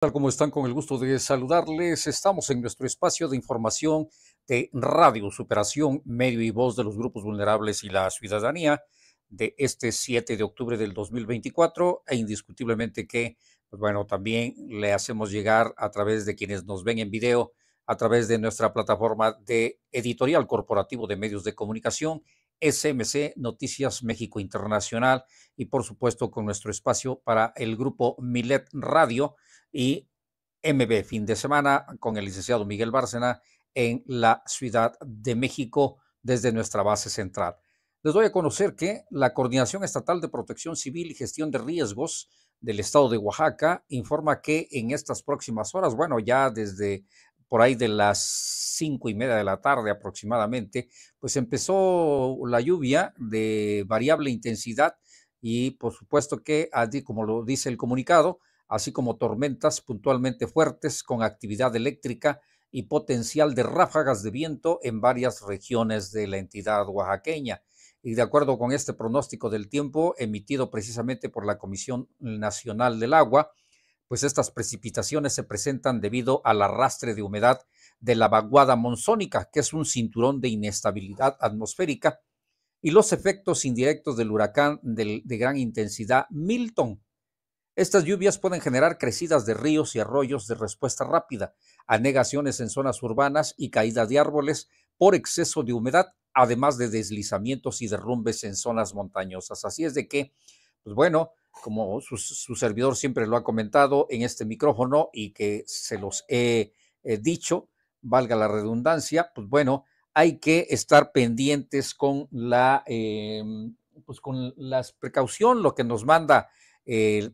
tal como están? Con el gusto de saludarles. Estamos en nuestro espacio de información de Radio Superación, medio y voz de los grupos vulnerables y la ciudadanía de este 7 de octubre del 2024 e indiscutiblemente que, pues bueno, también le hacemos llegar a través de quienes nos ven en video, a través de nuestra plataforma de editorial corporativo de medios de comunicación, SMC Noticias México Internacional y por supuesto con nuestro espacio para el grupo Milet Radio y MB fin de semana con el licenciado Miguel Bárcena en la Ciudad de México desde nuestra base central. Les doy a conocer que la Coordinación Estatal de Protección Civil y Gestión de Riesgos del Estado de Oaxaca informa que en estas próximas horas, bueno, ya desde por ahí de las cinco y media de la tarde aproximadamente, pues empezó la lluvia de variable intensidad y por supuesto que, como lo dice el comunicado, así como tormentas puntualmente fuertes con actividad eléctrica y potencial de ráfagas de viento en varias regiones de la entidad oaxaqueña. Y de acuerdo con este pronóstico del tiempo emitido precisamente por la Comisión Nacional del Agua, pues estas precipitaciones se presentan debido al arrastre de humedad de la vaguada monzónica, que es un cinturón de inestabilidad atmosférica, y los efectos indirectos del huracán de, de gran intensidad Milton, estas lluvias pueden generar crecidas de ríos y arroyos de respuesta rápida, anegaciones en zonas urbanas y caída de árboles por exceso de humedad, además de deslizamientos y derrumbes en zonas montañosas. Así es de que, pues bueno, como su, servidor siempre lo ha comentado en este micrófono y que se los he, dicho, valga la redundancia, pues bueno, hay que estar pendientes con la, em, pues con la precaución, lo que nos manda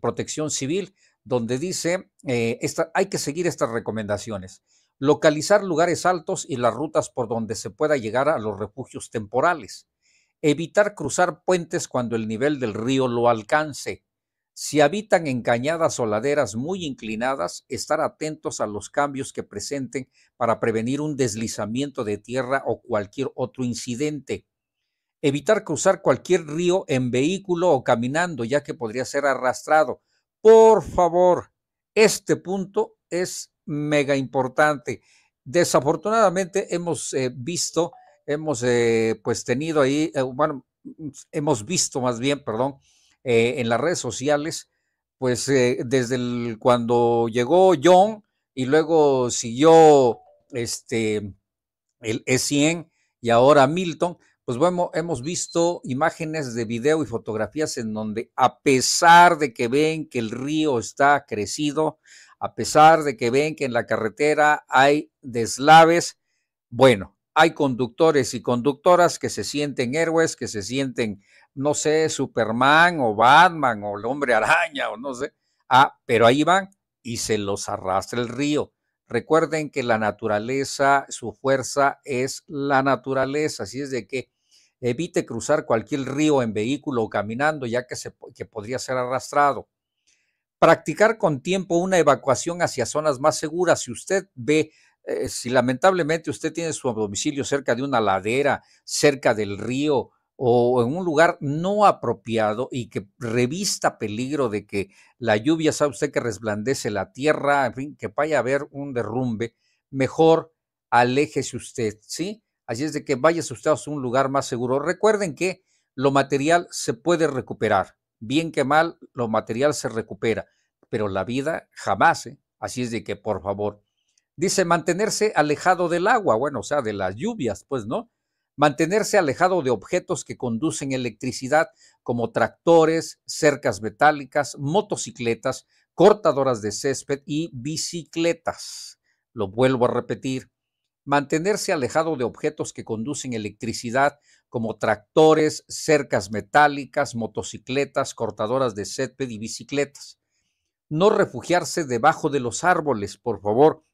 protección Civil, donde dice, eh, hay que seguir estas recomendaciones. Localizar lugares altos y las rutas por donde se pueda llegar a los refugios temporales. Evitar cruzar puentes cuando el nivel del río lo alcance. Si habitan en cañadas o laderas muy inclinadas, estar atentos a los cambios que presenten para prevenir un deslizamiento de tierra o cualquier otro incidente Evitar cruzar cualquier río en vehículo o caminando, ya que podría ser arrastrado. Por favor, este punto es mega importante. Desafortunadamente hemos eh, visto, hemos eh, pues tenido ahí, eh, bueno, hemos visto más bien, perdón, en las redes sociales, pues desde cuando llegó John y luego siguió este el E100 y ahora Milton, pues bueno, hemos visto imágenes de video y fotografías en donde a pesar de que ven que el río está crecido, a pesar de que ven que en la carretera hay deslaves, bueno, hay conductores y conductoras que se sienten héroes, que se sienten, no sé, Superman o Batman o el hombre araña o no sé, ah, pero ahí van y se los arrastra el río. Recuerden que la naturaleza, su fuerza es la naturaleza, así es de que Evite cruzar cualquier río en vehículo o caminando, ya que, se, podría ser arrastrado. Practicar con tiempo una evacuación hacia zonas más seguras. Si usted ve, eh, si lamentablemente usted tiene su domicilio cerca de una ladera, cerca del río o en un lugar no apropiado y que revista peligro de que la lluvia, sabe usted que resplandece la tierra, en fin, que vaya a haber un derrumbe, mejor aléjese usted, ¿sí? Así es de que vayas usted a un lugar más seguro. Recuerden que lo material se puede recuperar. Bien que mal, lo material se recupera, pero la vida jamás. ¿eh? Así es de que, por favor, dice mantenerse alejado del agua, bueno, o sea, de las lluvias, pues, ¿no? Mantenerse alejado de objetos que conducen electricidad, como tractores, cercas metálicas, motocicletas, cortadoras de césped y bicicletas. Lo vuelvo a repetir, mantenerse alejado de objetos que conducen electricidad como tractores, cercas metálicas, motocicletas, cortadoras de césped y bicicletas. No refugiarse debajo de los árboles, por favor.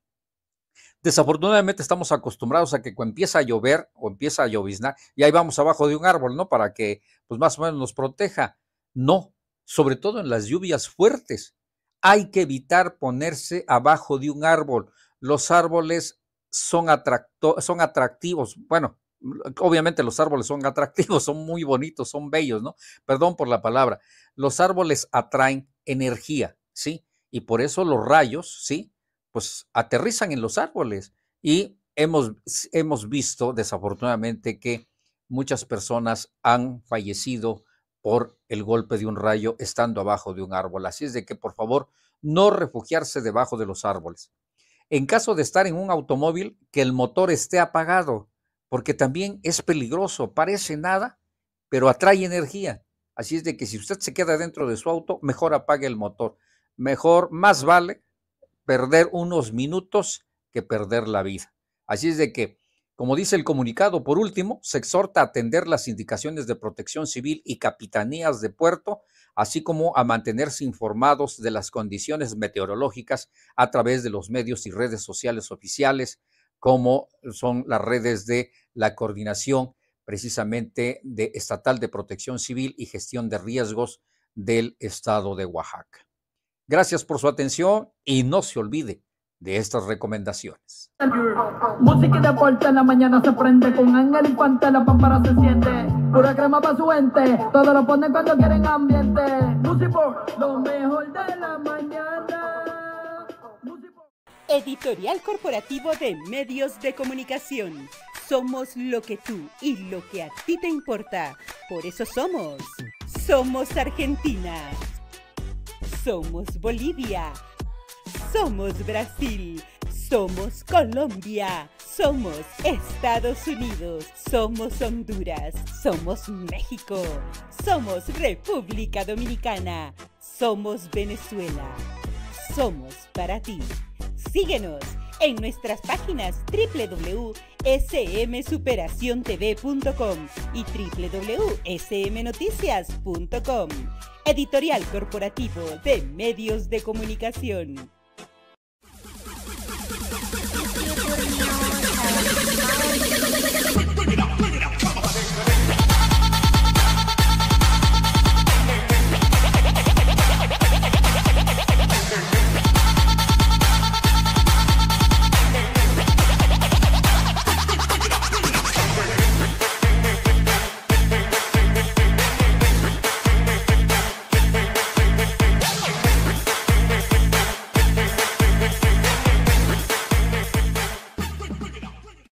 Desafortunadamente estamos acostumbrados a que cuando empieza a llover o empieza a lloviznar, y ahí vamos abajo de un árbol, ¿no? Para que pues más o menos nos proteja. No, sobre todo en las lluvias fuertes. Hay que evitar ponerse abajo de un árbol. Los árboles son, son atractivos. Bueno, obviamente los árboles son atractivos, son muy bonitos, son bellos, ¿no? Perdón por la palabra. Los árboles atraen energía, ¿sí? y por eso los rayos, ¿sí? Pues aterrizan en los árboles y hemos, hemos visto desafortunadamente que muchas personas han fallecido por el golpe de un rayo estando abajo de un árbol. Así es de que por favor no refugiarse debajo de los árboles. En caso de estar en un automóvil, que el motor esté apagado, porque también es peligroso, parece nada, pero atrae energía. Así es de que si usted se queda dentro de su auto, mejor apague el motor. Mejor, más vale perder unos minutos que perder la vida. Así es de que, como dice el comunicado, por último, se exhorta a atender las indicaciones de protección civil y capitanías de puerto, así como a mantenerse informados de las condiciones meteorológicas a través de los medios y redes sociales oficiales, como son las redes de la coordinación precisamente de Estatal de Protección Civil y Gestión de Riesgos del Estado de Oaxaca. Gracias por su atención y no se olvide de estas recomendaciones. Música y deporte en la mañana se prende con Ángel Infante, la pámpara se siente. Pura crema para su ente, todo lo ponen cuando quieren ambiente. Lo mejor de la mañana. Editorial Corporativo de Medios de Comunicación. Somos lo que tú y lo que a ti te importa. Por eso somos. Somos Argentina. Somos Bolivia. Somos Brasil. Somos Colombia. Somos Estados Unidos. Somos Honduras. Somos México. Somos República Dominicana. Somos Venezuela. Somos para ti. Síguenos en nuestras páginas www.smsuperaciontv.com y www.smnoticias.com. Editorial Corporativo de Medios de Comunicación.